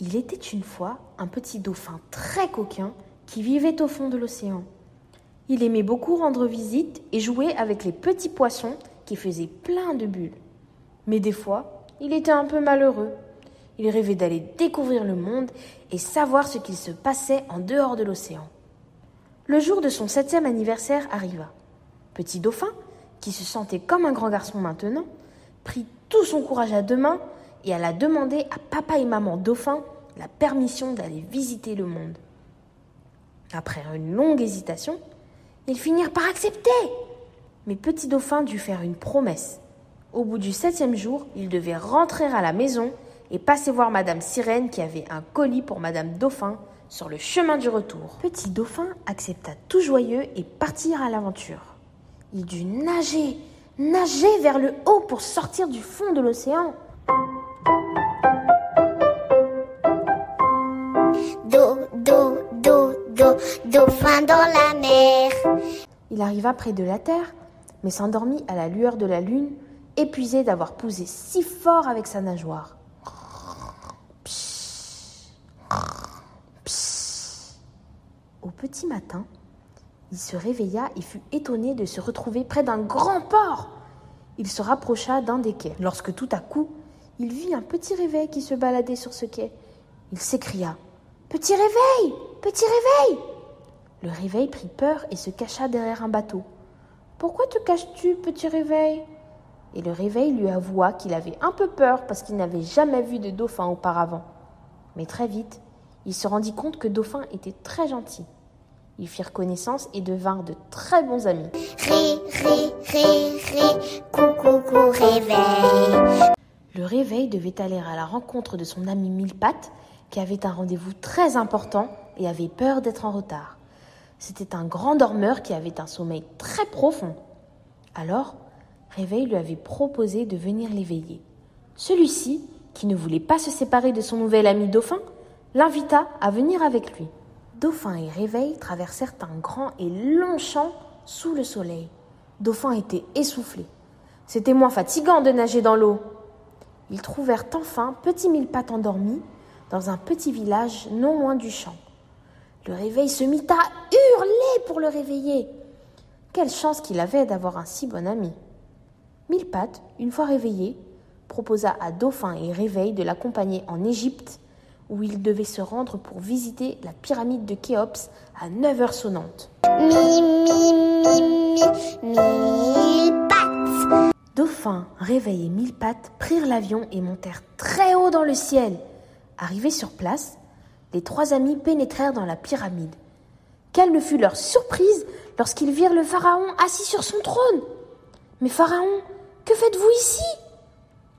Il était une fois un petit dauphin très coquin qui vivait au fond de l'océan. Il aimait beaucoup rendre visite et jouer avec les petits poissons qui faisaient plein de bulles. Mais des fois, il était un peu malheureux. Il rêvait d'aller découvrir le monde et savoir ce qu'il se passait en dehors de l'océan. Le jour de son septième anniversaire arriva. Petit dauphin, qui se sentait comme un grand garçon maintenant, prit tout son courage à deux mains et alla demander à papa et maman dauphin la permission d'aller visiter le monde. Après une longue hésitation, ils finirent par accepter. Mais Petit Dauphin dut faire une promesse. Au bout du septième jour, il devait rentrer à la maison et passer voir Madame Sirène qui avait un colis pour Madame Dauphin sur le chemin du retour. Petit Dauphin accepta tout joyeux et partir à l'aventure. Il dut nager, nager vers le haut pour sortir du fond de l'océan. Arriva près de la terre, mais s'endormit à la lueur de la lune, épuisé d'avoir poussé si fort avec sa nageoire. Au petit matin, il se réveilla et fut étonné de se retrouver près d'un grand port. Il se rapprocha d'un des quais, lorsque tout à coup, il vit un petit réveil qui se baladait sur ce quai. Il s'écria Petit réveil Petit réveil Le réveil prit peur et se cacha derrière un bateau. Pourquoi te caches-tu, petit réveil? Et le réveil lui avoua qu'il avait un peu peur parce qu'il n'avait jamais vu de dauphin auparavant. Mais très vite, il se rendit compte que Dauphin était très gentil. Ils firent connaissance et devinrent de très bons amis. Ré, ré, ré, ré, coucou, coucou, réveil. Le réveil devait aller à la rencontre de son ami Millepattes, qui avait un rendez-vous très important et avait peur d'être en retard. C'était un grand dormeur qui avait un sommeil très profond. Alors, Réveil lui avait proposé de venir l'éveiller. Celui-ci, qui ne voulait pas se séparer de son nouvel ami Dauphin, l'invita à venir avec lui. Dauphin et Réveil traversèrent un grand et long champ sous le soleil. Dauphin était essoufflé. C'était moins fatigant de nager dans l'eau. Ils trouvèrent enfin Petit Millepattes endormi dans un petit village non loin du champ. Le réveil se mit à hurler pour le réveiller. Quelle chance qu'il avait d'avoir un si bon ami. Millepattes, une fois réveillé, proposa à Dauphin et Réveil de l'accompagner en Égypte, où ils devaient se rendre pour visiter la pyramide de Khéops à 9 heures sonnantes. Mi, mi, mi, mi, mille pattes. Dauphin, Réveil et Millepattes prirent l'avion et montèrent très haut dans le ciel. Arrivés sur place, les trois amis pénétrèrent dans la pyramide. Quelle ne fut leur surprise lorsqu'ils virent le pharaon assis sur son trône. Mais pharaon, que faites-vous ici?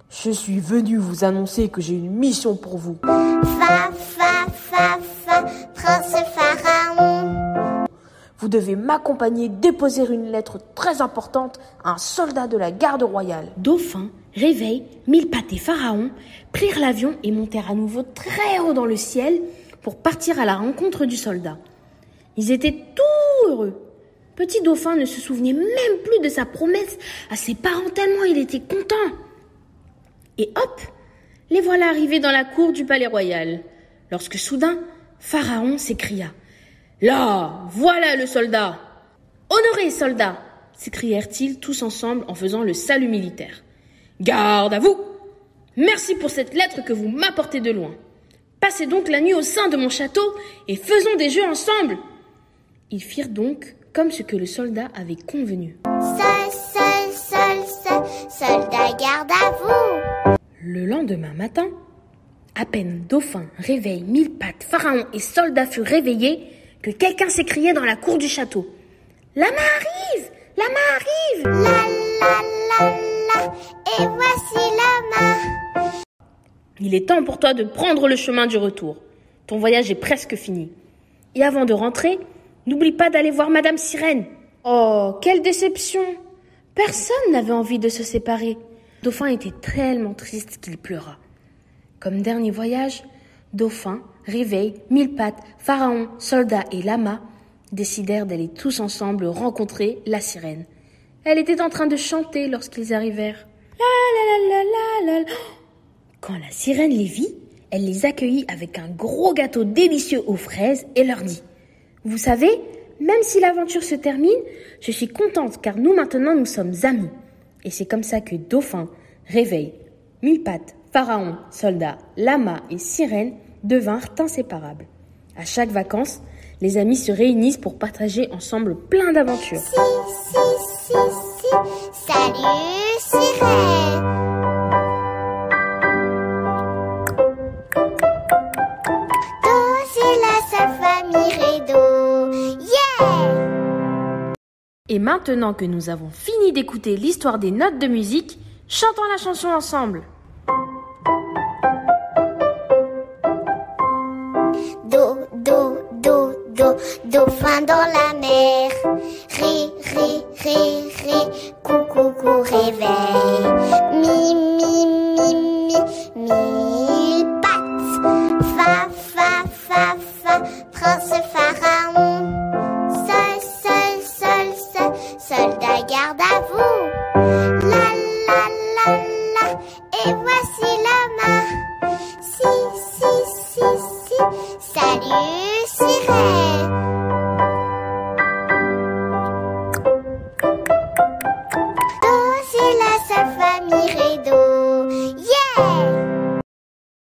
Je suis venu vous annoncer que j'ai une mission pour vous. Fa, fa, fa, fa, prince pharaon. Vous devez m'accompagner déposer une lettre très importante à un soldat de la garde royale. Dauphin, Réveil, Millepattes et Pharaon prirent l'avion et montèrent à nouveau très haut dans le ciel pour partir à la rencontre du soldat. Ils étaient tout heureux. Petit Dauphin ne se souvenait même plus de sa promesse à ses parents tellement il était content. Et hop, les voilà arrivés dans la cour du palais royal, lorsque soudain, Pharaon s'écria. Là, voilà le soldat. Honoré soldat, s'écrièrent-ils tous ensemble en faisant le salut militaire. Garde à vous. Merci pour cette lettre que vous m'apportez de loin. Passez donc la nuit au sein de mon château et faisons des jeux ensemble. Ils firent donc comme ce que le soldat avait convenu. Seul, seul, seul, seul, soldat, garde à vous. Le lendemain matin, à peine Dauphin, Réveil, Millepattes, Pharaon et soldats furent réveillés que quelqu'un s'écriait dans la cour du château. La main arrive La main arrive La, la, la, la, et voici la. Il est temps pour toi de prendre le chemin du retour. Ton voyage est presque fini. Et avant de rentrer, n'oublie pas d'aller voir Madame Sirène. Oh, quelle déception Personne n'avait envie de se séparer. Dauphin était tellement triste qu'il pleura. Comme dernier voyage, Dauphin, Réveil, Millepattes, Pharaon, Soldat et Lama décidèrent d'aller tous ensemble rencontrer la sirène. Elle était en train de chanter lorsqu'ils arrivèrent. La la la la la la. Quand la sirène les vit, Elle les accueillit avec un gros gâteau délicieux aux fraises et leur dit Vous savez, même si l'aventure se termine, je suis contente car nous maintenant nous sommes amis. Et c'est comme ça que Dauphin, Réveil, Mille-Pattes, Pharaon, Soldat, Lama et Sirène devinrent inséparables. À chaque vacances, les amis se réunissent pour partager ensemble plein d'aventures. Si, si, si, si. Salut, sirène. Maintenant que nous avons fini d'écouter l'histoire des notes de musique, chantons la chanson ensemble. Do, do, do, do, dans la 驴。